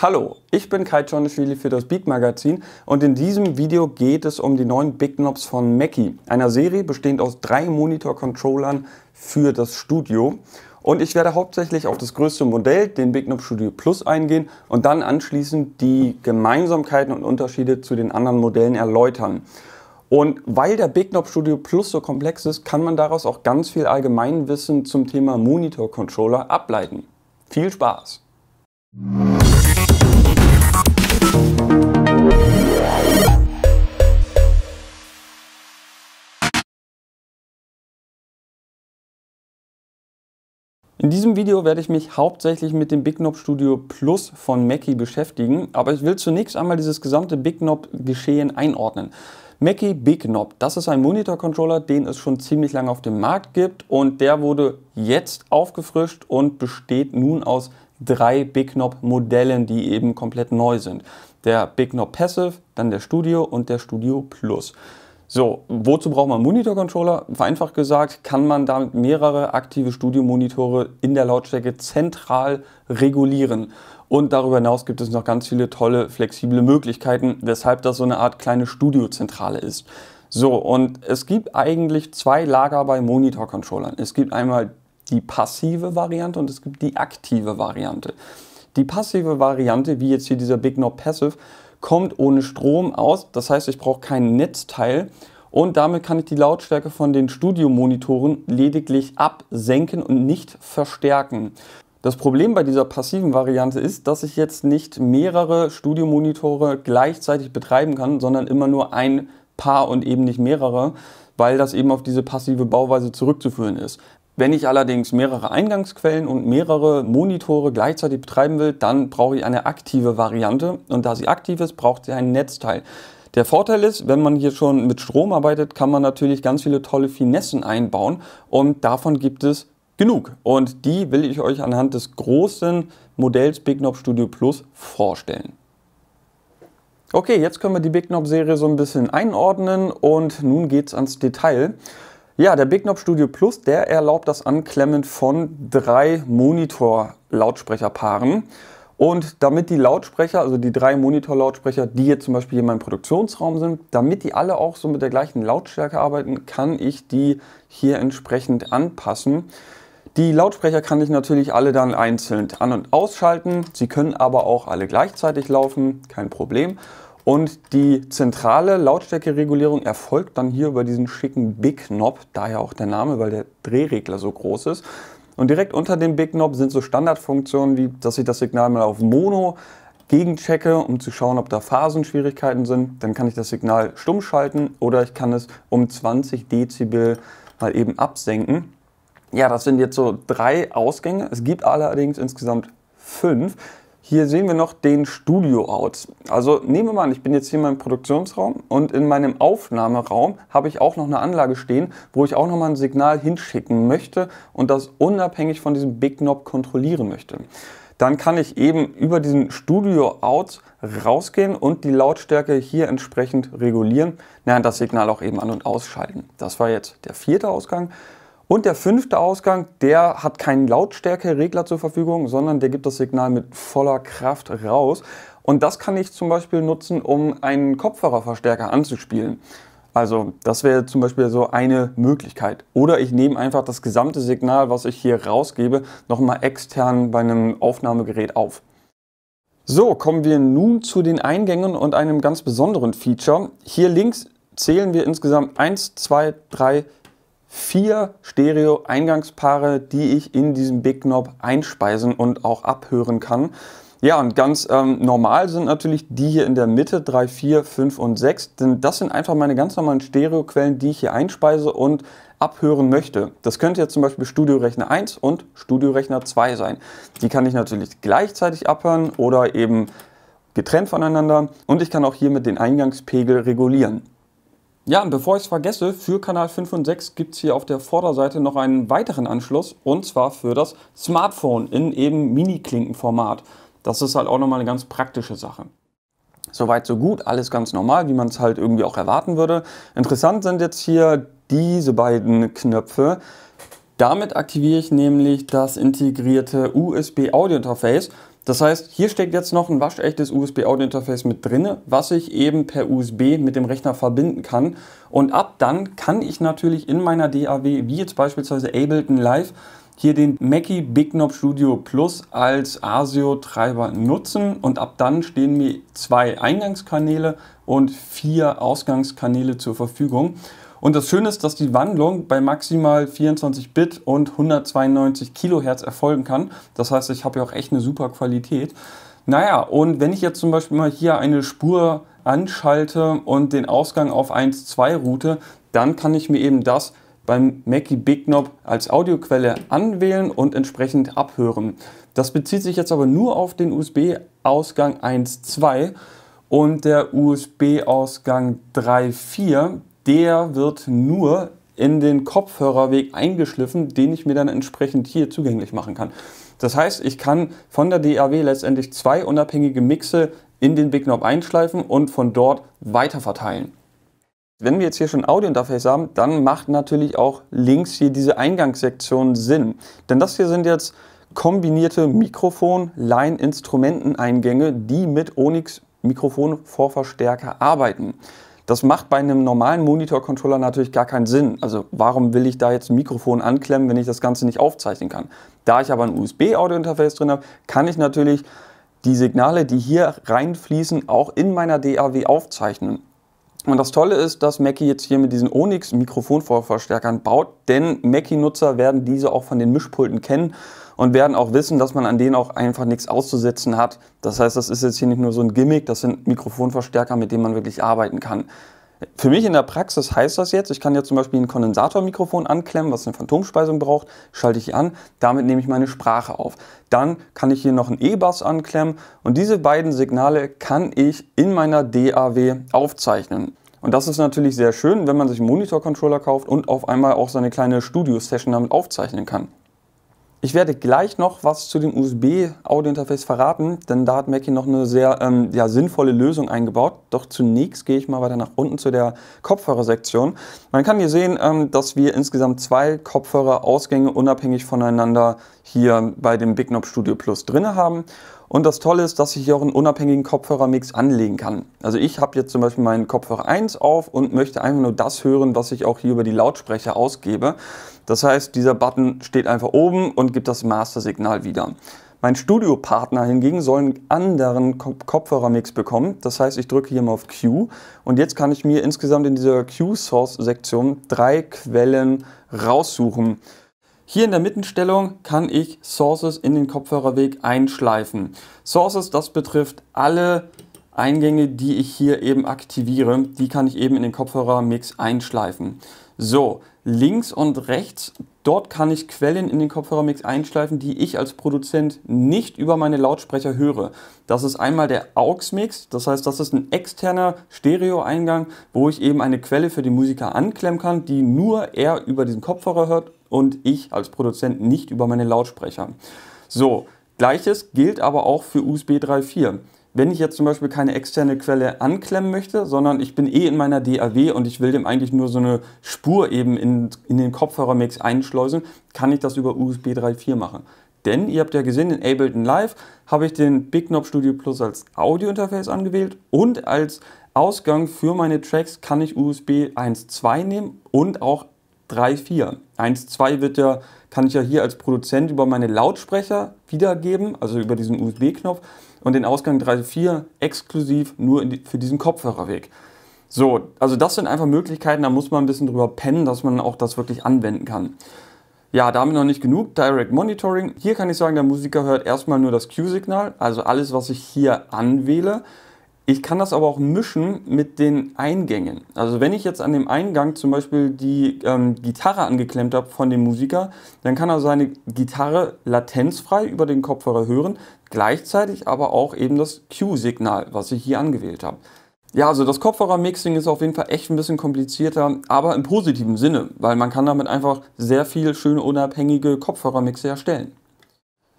Hallo, ich bin Kai Czornischwili für das Beat Magazin und in diesem Video geht es um die neuen Big Knobs von Mackie, einer Serie bestehend aus drei Monitor-Controllern für das Studio. Und ich werde hauptsächlich auf das größte Modell, den Big Knob Studio Plus, eingehen und dann anschließend die Gemeinsamkeiten und Unterschiede zu den anderen Modellen erläutern. Und weil der Big Knob Studio Plus so komplex ist, kann man daraus auch ganz viel Allgemeinwissen zum Thema Monitor Controller ableiten. Viel Spaß! In diesem Video werde ich mich hauptsächlich mit dem Big Knob Studio Plus von Mackie beschäftigen, aber ich will zunächst einmal dieses gesamte Big Knob Geschehen einordnen. Mackie Big Knob, das ist ein Monitor-Controller, den es schon ziemlich lange auf dem Markt gibt und der wurde jetzt aufgefrischt und besteht nun aus drei Big Knob Modellen, die eben komplett neu sind. Der Big Knob Passive, dann der Studio und der Studio Plus. So, wozu braucht man Monitor-Controller? Vereinfacht gesagt, kann man damit mehrere aktive Studiomonitore in der Lautstärke zentral regulieren. Und darüber hinaus gibt es noch ganz viele tolle, flexible Möglichkeiten, weshalb das so eine Art kleine Studiozentrale ist. So, und es gibt eigentlich zwei Lager bei Monitor-Controllern. Es gibt einmal die passive Variante und es gibt die aktive Variante. Die passive Variante, wie jetzt hier dieser Big Knob Passive, kommt ohne Strom aus. Das heißt, ich brauche kein Netzteil und damit kann ich die Lautstärke von den Studiomonitoren lediglich absenken und nicht verstärken. Das Problem bei dieser passiven Variante ist, dass ich jetzt nicht mehrere Studiomonitore gleichzeitig betreiben kann, sondern immer nur ein Paar und eben nicht mehrere, weil das eben auf diese passive Bauweise zurückzuführen ist. Wenn ich allerdings mehrere Eingangsquellen und mehrere Monitore gleichzeitig betreiben will, dann brauche ich eine aktive Variante und da sie aktiv ist, braucht sie ein Netzteil. Der Vorteil ist, wenn man hier schon mit Strom arbeitet, kann man natürlich ganz viele tolle Finessen einbauen und davon gibt es genug. Und die will ich euch anhand des großen Modells Big Knob Studio Plus vorstellen. Okay, jetzt können wir die Big Knob Serie so ein bisschen einordnen und nun geht es ans Detail. Ja, der Big Knob Studio Plus, der erlaubt das Anklemmen von drei Monitor-Lautsprecherpaaren. Und damit die Lautsprecher, also die drei Monitor-Lautsprecher, die jetzt zum Beispiel hier in meinem Produktionsraum sind, damit die alle auch so mit der gleichen Lautstärke arbeiten, kann ich die hier entsprechend anpassen. Die Lautsprecher kann ich natürlich alle dann einzeln an- und ausschalten. Sie können aber auch alle gleichzeitig laufen, kein Problem. Und die zentrale Lautstärkeregulierung erfolgt dann hier über diesen schicken Big Knob, daher auch der Name, weil der Drehregler so groß ist. Und direkt unter dem Big Knob sind so Standardfunktionen, wie dass ich das Signal mal auf Mono gegenchecke, um zu schauen, ob da Phasenschwierigkeiten sind. Dann kann ich das Signal stumm schalten oder ich kann es um 20 Dezibel mal eben absenken. Ja, das sind jetzt so drei Ausgänge. Es gibt allerdings insgesamt fünf. Hier sehen wir noch den Studio-Out. Also nehmen wir mal an, ich bin jetzt hier in meinem Produktionsraum und in meinem Aufnahmeraum habe ich auch noch eine Anlage stehen, wo ich auch noch mal ein Signal hinschicken möchte und das unabhängig von diesem Big Knob kontrollieren möchte. Dann kann ich eben über diesen Studio-Out rausgehen und die Lautstärke hier entsprechend regulieren, naja, das Signal auch eben an- und ausschalten. Das war jetzt der vierte Ausgang. Und der fünfte Ausgang, der hat keinen Lautstärkeregler zur Verfügung, sondern der gibt das Signal mit voller Kraft raus. Und das kann ich zum Beispiel nutzen, um einen Kopfhörerverstärker anzuspielen. Also das wäre zum Beispiel so eine Möglichkeit. Oder ich nehme einfach das gesamte Signal, was ich hier rausgebe, nochmal extern bei einem Aufnahmegerät auf. So, kommen wir nun zu den Eingängen und einem ganz besonderen Feature. Hier links zählen wir insgesamt 1, 2, 3, vier Stereo-Eingangspaare, die ich in diesem Big Knob einspeisen und auch abhören kann. Ja, und ganz ähm, normal sind natürlich die hier in der Mitte, 3, 4, 5 und 6, denn das sind einfach meine ganz normalen Stereoquellen, die ich hier einspeise und abhören möchte. Das könnte jetzt zum Beispiel Studiorechner 1 und Studiorechner 2 sein. Die kann ich natürlich gleichzeitig abhören oder eben getrennt voneinander und ich kann auch hier mit den Eingangspegel regulieren. Ja, und bevor ich es vergesse, für Kanal 5 und 6 gibt es hier auf der Vorderseite noch einen weiteren Anschluss und zwar für das Smartphone in eben Mini-Klinkenformat. Das ist halt auch nochmal eine ganz praktische Sache. Soweit, so gut, alles ganz normal, wie man es halt irgendwie auch erwarten würde. Interessant sind jetzt hier diese beiden Knöpfe. Damit aktiviere ich nämlich das integrierte USB-Audio-Interface Das heißt, hier steckt jetzt noch ein waschechtes USB-Audio-Interface mit drin, was ich eben per USB mit dem Rechner verbinden kann. Und ab dann kann ich natürlich in meiner DAW, wie jetzt beispielsweise Ableton Live, hier den Mackie Big Knob Studio Plus als ASIO-Treiber nutzen und ab dann stehen mir zwei Eingangskanäle und vier Ausgangskanäle zur Verfügung. Und das Schöne ist, dass die Wandlung bei maximal 24 Bit und 192 Kilohertz erfolgen kann. Das heißt, ich habe ja auch echt eine super Qualität. Naja, und wenn ich jetzt zum Beispiel mal hier eine Spur anschalte und den Ausgang auf 1.2 route, dann kann ich mir eben das beim Mackie Big Knob als Audioquelle anwählen und entsprechend abhören. Das bezieht sich jetzt aber nur auf den USB-Ausgang 1.2 und der USB-Ausgang 3.4, der wird nur in den Kopfhörerweg eingeschliffen, den ich mir dann entsprechend hier zugänglich machen kann. Das heißt, ich kann von der DAW letztendlich zwei unabhängige Mixe in den Big Knob einschleifen und von dort weiter verteilen. Wenn wir jetzt hier schon Audio-Interface haben, dann macht natürlich auch links hier diese Eingangssektion Sinn. Denn das hier sind jetzt kombinierte Mikrofon-Line-Instrumenteneingänge, die mit Onyx Mikrofonvorverstärker arbeiten. Das macht bei einem normalen Monitor-Controller natürlich gar keinen Sinn. Also warum will ich da jetzt ein Mikrofon anklemmen, wenn ich das Ganze nicht aufzeichnen kann? Da ich aber ein USB-Audio-Interface drin habe, kann ich natürlich die Signale, die hier reinfließen, auch in meiner DAW aufzeichnen. Und das Tolle ist, dass Mackie jetzt hier mit diesen Onyx Mikrofonvorverstärkern baut, denn Mackie-Nutzer werden diese auch von den Mischpulten kennen und werden auch wissen, dass man an denen auch einfach nichts auszusetzen hat. Das heißt, das ist jetzt hier nicht nur so ein Gimmick, das sind Mikrofonverstärker, mit denen man wirklich arbeiten kann. Für mich in der Praxis heißt das jetzt, ich kann jetzt zum Beispiel ein Kondensatormikrofon anklemmen, was eine Phantomspeisung braucht, schalte ich hier an, damit nehme ich meine Sprache auf. Dann kann ich hier noch einen E-Bass anklemmen und diese beiden Signale kann ich in meiner DAW aufzeichnen. Und das ist natürlich sehr schön, wenn man sich einen Monitor-Controller kauft und auf einmal auch seine kleine Studio-Session damit aufzeichnen kann. Ich werde gleich noch was zu dem USB-Audio-Interface verraten, denn da hat Mackie noch eine sehr ähm, ja, sinnvolle Lösung eingebaut. Doch zunächst gehe ich mal weiter nach unten zu der Kopfhörersektion. Man kann hier sehen, ähm, dass wir insgesamt zwei Kopfhörerausgänge unabhängig voneinander hier bei dem Big Knob Studio Plus drin haben. Und das Tolle ist, dass ich hier auch einen unabhängigen Kopfhörermix anlegen kann. Also ich habe jetzt zum Beispiel meinen Kopfhörer 1 auf und möchte einfach nur das hören, was ich auch hier über die Lautsprecher ausgebe. Das heißt, dieser Button steht einfach oben und gibt das Master-Signal wieder. Mein Studiopartner hingegen soll einen anderen Kopfhörermix bekommen. Das heißt, ich drücke hier mal auf Q und jetzt kann ich mir insgesamt in dieser Q-Source-Sektion drei Quellen raussuchen. Hier in der Mittenstellung kann ich Sources in den Kopfhörerweg einschleifen. Sources, das betrifft alle Eingänge, die ich hier eben aktiviere, die kann ich eben in den Kopfhörermix einschleifen. So, links und rechts, dort kann ich Quellen in den Kopfhörermix einschleifen, die ich als Produzent nicht über meine Lautsprecher höre. Das ist einmal der AUX-Mix, das heißt, das ist ein externer Stereo-Eingang, wo ich eben eine Quelle für die Musiker anklemmen kann, die nur er über diesen Kopfhörer hört und ich als Produzent nicht über meine Lautsprecher. So, gleiches gilt aber auch für USB 3.4. Wenn ich jetzt zum Beispiel keine externe Quelle anklemmen möchte, sondern ich bin eh in meiner DAW und ich will dem eigentlich nur so eine Spur eben in, in den Kopfhörermix einschleusen, kann ich das über USB 3.4 machen. Denn ihr habt ja gesehen, in Ableton Live habe ich den Big Knob Studio Plus als Audio-Interface angewählt und als Ausgang für meine Tracks kann ich USB 1.2 nehmen und auch 3.4. 1.2 wird ja, kann ich ja hier als Produzent über meine Lautsprecher wiedergeben, also über diesen USB-Knopf und den Ausgang 3.4 exklusiv nur die, für diesen Kopfhörerweg. So, also das sind einfach Möglichkeiten, da muss man ein bisschen drüber pennen, dass man auch das wirklich anwenden kann. Ja, damit noch nicht genug. Direct Monitoring. Hier kann ich sagen, der Musiker hört erstmal nur das Q-Signal, also alles, was ich hier anwähle. Ich kann das aber auch mischen mit den Eingängen. Also wenn ich jetzt an dem Eingang zum Beispiel die ähm, Gitarre angeklemmt habe von dem Musiker, dann kann er seine Gitarre latenzfrei über den Kopfhörer hören, gleichzeitig aber auch eben das Q-Signal, was ich hier angewählt habe. Ja, also das Kopfhörer-Mixing ist auf jeden Fall echt ein bisschen komplizierter, aber im positiven Sinne, weil man kann damit einfach sehr viel schöne unabhängige Kopfhörermixe erstellen.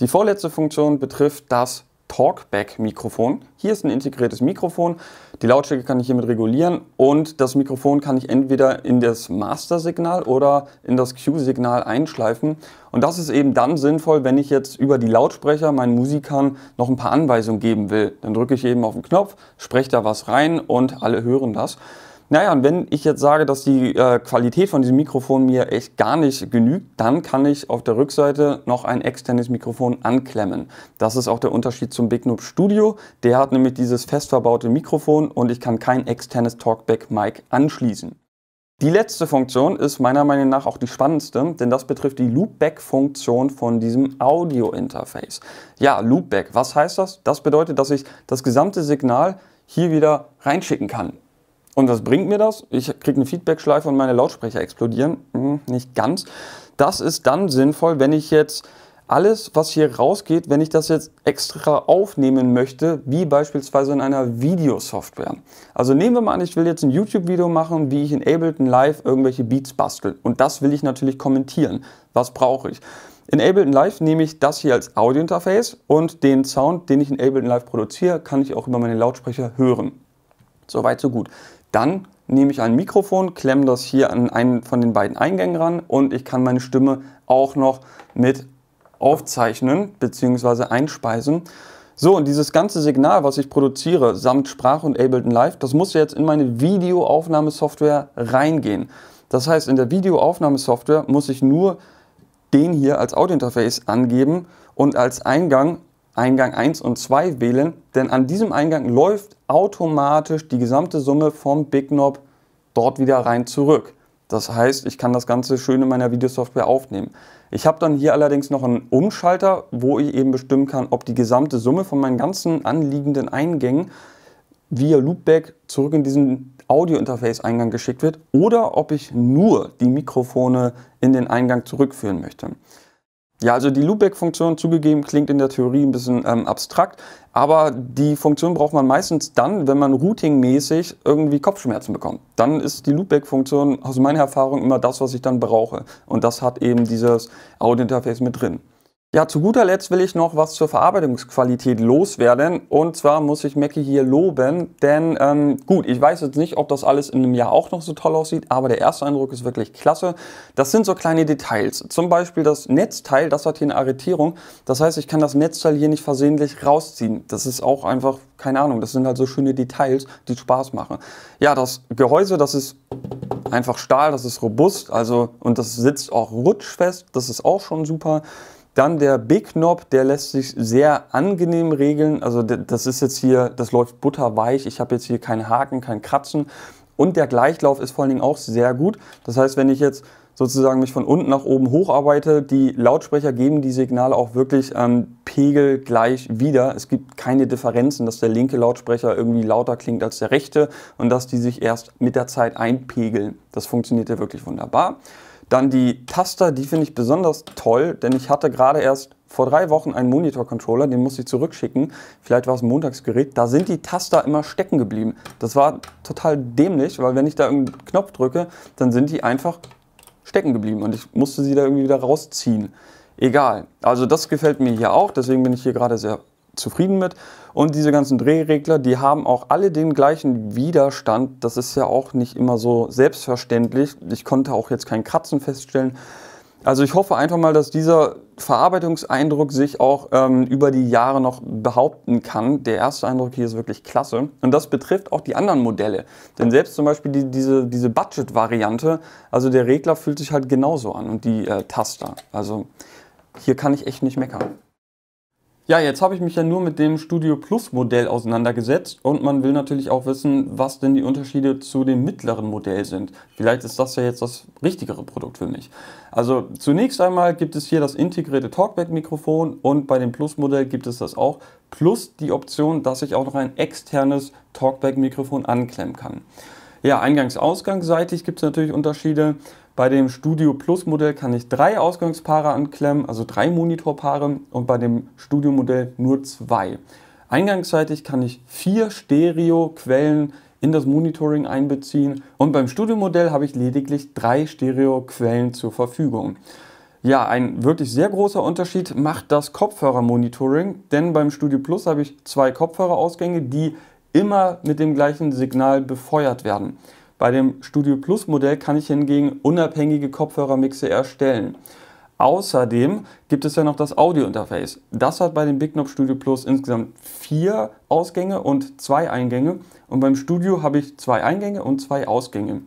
Die vorletzte Funktion betrifft das Talkback-Mikrofon. Hier ist ein integriertes Mikrofon. Die Lautstärke kann ich hiermit regulieren und das Mikrofon kann ich entweder in das Master-Signal oder in das Q-Signal einschleifen. Und das ist eben dann sinnvoll, wenn ich jetzt über die Lautsprecher meinen Musikern noch ein paar Anweisungen geben will. Dann drücke ich eben auf den Knopf, spreche da was rein und alle hören das. Naja, und wenn ich jetzt sage, dass die äh, Qualität von diesem Mikrofon mir echt gar nicht genügt, dann kann ich auf der Rückseite noch ein externes Mikrofon anklemmen. Das ist auch der Unterschied zum Big Noob Studio. Der hat nämlich dieses fest verbaute Mikrofon und ich kann kein externes Talkback-Mic anschließen. Die letzte Funktion ist meiner Meinung nach auch die spannendste, denn das betrifft die Loopback-Funktion von diesem Audio-Interface. Ja, Loopback, was heißt das? Das bedeutet, dass ich das gesamte Signal hier wieder reinschicken kann. Und was bringt mir das? Ich kriege eine Feedback-Schleife und meine Lautsprecher explodieren. Hm, nicht ganz. Das ist dann sinnvoll, wenn ich jetzt alles, was hier rausgeht, wenn ich das jetzt extra aufnehmen möchte, wie beispielsweise in einer Videosoftware. Also nehmen wir mal an, ich will jetzt ein YouTube-Video machen, wie ich in Ableton Live irgendwelche Beats bastel. Und das will ich natürlich kommentieren. Was brauche ich? In Ableton Live nehme ich das hier als Audio-Interface und den Sound, den ich in Ableton Live produziere, kann ich auch über meine Lautsprecher hören. Soweit, so gut. Dann nehme ich ein Mikrofon, klemme das hier an einen von den beiden Eingängen ran und ich kann meine Stimme auch noch mit aufzeichnen bzw. einspeisen. So, und dieses ganze Signal, was ich produziere, samt Sprache und Ableton Live, das muss jetzt in meine Videoaufnahmesoftware reingehen. Das heißt, in der Videoaufnahmesoftware muss ich nur den hier als Audiointerface angeben und als Eingang Eingang 1 und 2 wählen, denn an diesem Eingang läuft automatisch die gesamte Summe vom Big Knob dort wieder rein zurück. Das heißt, ich kann das Ganze schön in meiner Videosoftware aufnehmen. Ich habe dann hier allerdings noch einen Umschalter, wo ich eben bestimmen kann, ob die gesamte Summe von meinen ganzen anliegenden Eingängen via Loopback zurück in diesen Audio-Interface-Eingang geschickt wird oder ob ich nur die Mikrofone in den Eingang zurückführen möchte. Ja, also die Loopback-Funktion zugegeben klingt in der Theorie ein bisschen ähm, abstrakt, aber die Funktion braucht man meistens dann, wenn man routingmäßig irgendwie Kopfschmerzen bekommt. Dann ist die Loopback-Funktion aus meiner Erfahrung immer das, was ich dann brauche. Und das hat eben dieses Audio-Interface mit drin. Ja, zu guter Letzt will ich noch was zur Verarbeitungsqualität loswerden. Und zwar muss ich Mackie hier loben, denn ähm, gut, ich weiß jetzt nicht, ob das alles in einem Jahr auch noch so toll aussieht, aber der erste Eindruck ist wirklich klasse. Das sind so kleine Details. Zum Beispiel das Netzteil, das hat hier eine Arretierung. Das heißt, ich kann das Netzteil hier nicht versehentlich rausziehen. Das ist auch einfach, keine Ahnung, das sind halt so schöne Details, die Spaß machen. Ja, das Gehäuse, das ist einfach Stahl, das ist robust, also und das sitzt auch rutschfest, das ist auch schon super. Dann der Big Knob, der lässt sich sehr angenehm regeln. Also das ist jetzt hier, das läuft butterweich. Ich habe jetzt hier keinen Haken, kein Kratzen. Und der Gleichlauf ist vor allen Dingen auch sehr gut. Das heißt, wenn ich jetzt sozusagen mich von unten nach oben hocharbeite, die Lautsprecher geben die Signale auch wirklich ähm, pegelgleich wieder. Es gibt keine Differenzen, dass der linke Lautsprecher irgendwie lauter klingt als der rechte und dass die sich erst mit der Zeit einpegeln. Das funktioniert ja wirklich wunderbar. Dann die Taster, die finde ich besonders toll, denn ich hatte gerade erst vor drei Wochen einen Monitor-Controller, den musste ich zurückschicken. Vielleicht war es ein Montagsgerät. Da sind die Taster immer stecken geblieben. Das war total dämlich, weil wenn ich da irgendeinen Knopf drücke, dann sind die einfach stecken geblieben und ich musste sie da irgendwie wieder rausziehen. Egal. Also das gefällt mir hier auch, deswegen bin ich hier gerade sehr zufrieden mit. Und diese ganzen Drehregler, die haben auch alle den gleichen Widerstand. Das ist ja auch nicht immer so selbstverständlich. Ich konnte auch jetzt kein Kratzen feststellen. Also ich hoffe einfach mal, dass dieser Verarbeitungseindruck sich auch ähm, über die Jahre noch behaupten kann. Der erste Eindruck hier ist wirklich klasse. Und das betrifft auch die anderen Modelle. Denn selbst zum Beispiel die, diese, diese Budget-Variante, also der Regler fühlt sich halt genauso an und die äh, Taster. Also hier kann ich echt nicht meckern. Ja, jetzt habe ich mich ja nur mit dem Studio Plus Modell auseinandergesetzt und man will natürlich auch wissen, was denn die Unterschiede zu dem mittleren Modell sind. Vielleicht ist das ja jetzt das richtigere Produkt für mich. Also zunächst einmal gibt es hier das integrierte Talkback-Mikrofon und bei dem Plus Modell gibt es das auch, plus die Option, dass ich auch noch ein externes Talkback-Mikrofon anklemmen kann. Ja, eingangs-ausgangsseitig gibt es natürlich Unterschiede. Bei dem Studio Plus Modell kann ich drei Ausgangspaare anklemmen, also drei Monitorpaare und bei dem Studio Modell nur zwei. Eingangsseitig kann ich vier Stereo-Quellen in das Monitoring einbeziehen und beim Studio Modell habe ich lediglich drei Stereo-Quellen zur Verfügung. Ja, ein wirklich sehr großer Unterschied macht das Kopfhörermonitoring, denn beim Studio Plus habe ich zwei Kopfhörerausgänge, die immer mit dem gleichen Signal befeuert werden. Bei dem Studio Plus Modell kann ich hingegen unabhängige Kopfhörermixe erstellen. Außerdem gibt es ja noch das Audio-Interface. Das hat bei dem Big Knob Studio Plus insgesamt vier Ausgänge und zwei Eingänge. Und beim Studio habe ich zwei Eingänge und zwei Ausgänge.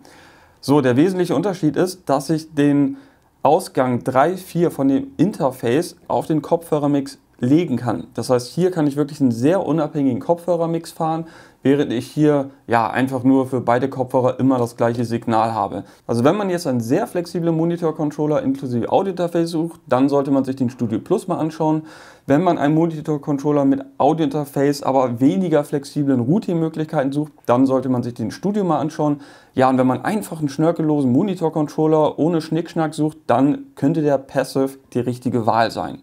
So, der wesentliche Unterschied ist, dass ich den Ausgang 3, 4 von dem Interface auf den Kopfhörermix legen kann. Das heißt, hier kann ich wirklich einen sehr unabhängigen Kopfhörermix fahren, während ich hier ja einfach nur für beide Kopfhörer immer das gleiche Signal habe. Also wenn man jetzt einen sehr flexiblen Monitor-Controller inklusive Audio-Interface sucht, dann sollte man sich den Studio Plus mal anschauen. Wenn man einen Monitor-Controller mit Audio-Interface, aber weniger flexiblen Routing-Möglichkeiten sucht, dann sollte man sich den Studio mal anschauen. Ja, und wenn man einfach einen schnörkellosen Monitor-Controller ohne Schnickschnack sucht, dann könnte der Passive die richtige Wahl sein.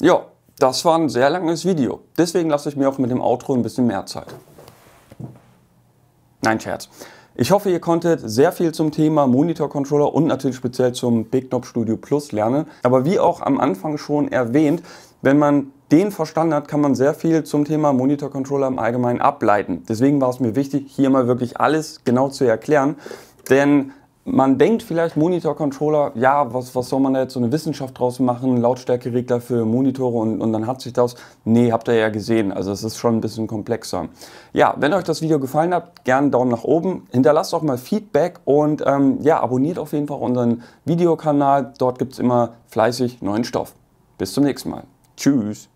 Ja, das war ein sehr langes Video. Deswegen lasse ich mir auch mit dem Outro ein bisschen mehr Zeit. Nein, Scherz. Ich hoffe, ihr konntet sehr viel zum Thema Monitor Controller und natürlich speziell zum Big Knob Studio Plus lernen. Aber wie auch am Anfang schon erwähnt, wenn man den verstanden hat, kann man sehr viel zum Thema Monitor Controller im Allgemeinen ableiten. Deswegen war es mir wichtig, hier mal wirklich alles genau zu erklären. Denn man denkt vielleicht Monitor-Controller, ja, was, was soll man da jetzt so eine Wissenschaft draus machen, Lautstärkeregler für Monitore und, und dann hat sich das. Nee, habt ihr ja gesehen, also es ist schon ein bisschen komplexer. Ja, wenn euch das Video gefallen hat, gerne einen Daumen nach oben, hinterlasst auch mal Feedback und ähm, ja, abonniert auf jeden Fall unseren Videokanal, dort gibt es immer fleißig neuen Stoff. Bis zum nächsten Mal. Tschüss.